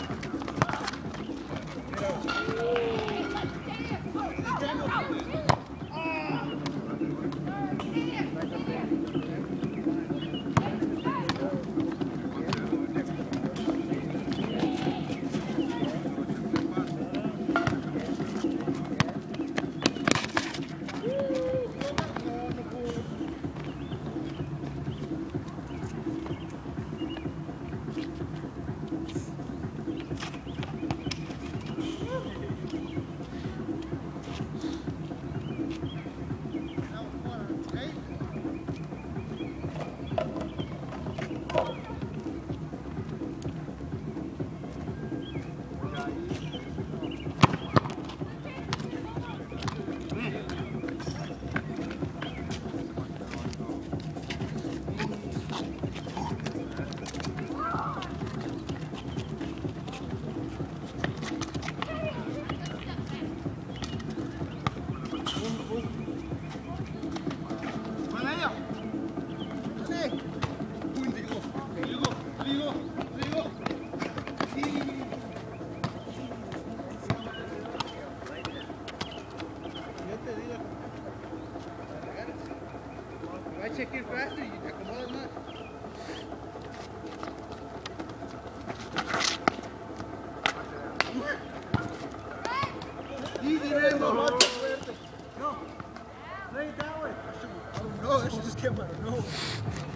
ね。çekir faster, you take them all much. Easy, man, my hot. No. Play it that way. I no, I don't know. I should just get my nose.